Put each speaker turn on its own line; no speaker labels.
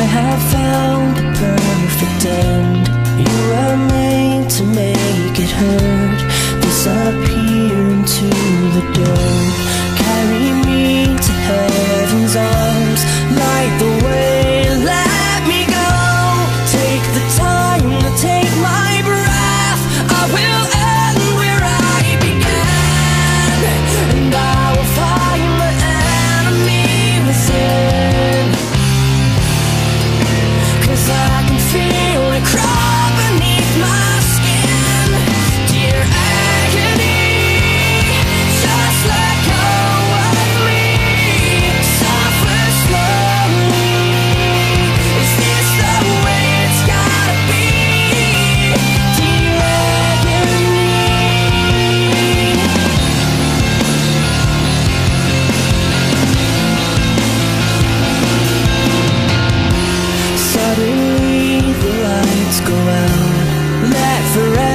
I have found the perfect end. You were made to make it hurt. forever.